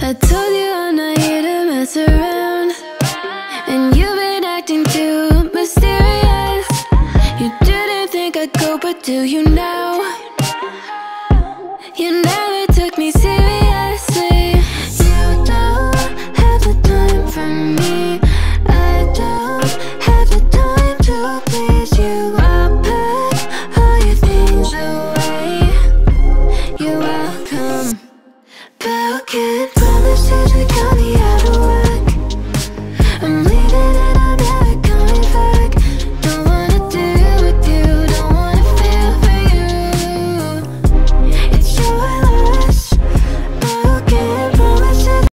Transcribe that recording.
I told you I'm not here to mess around. And you've been acting too mysterious. You didn't think I'd go, but do you now? You never took me serious. Broken promises we can't